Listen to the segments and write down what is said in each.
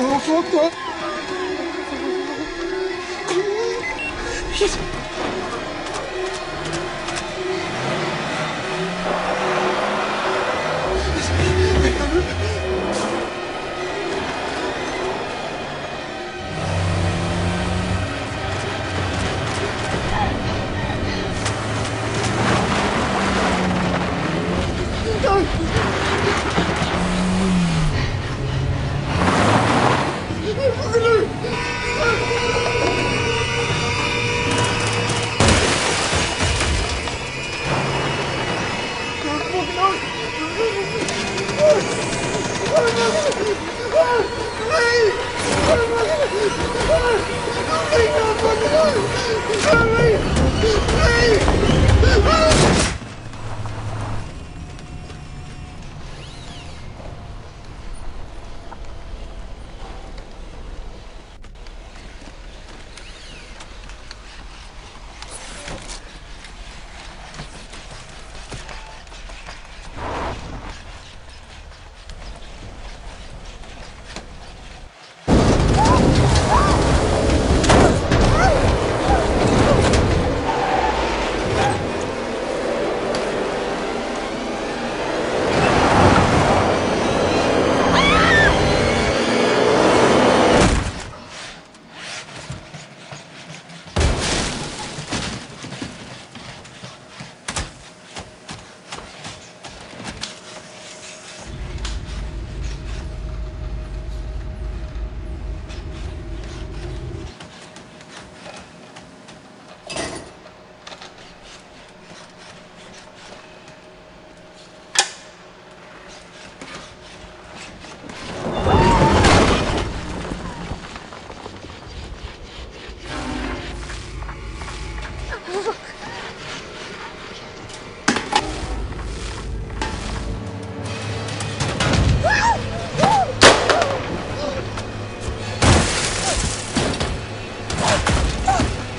Oh, fuck, fuck. Hey!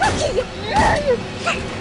aqui.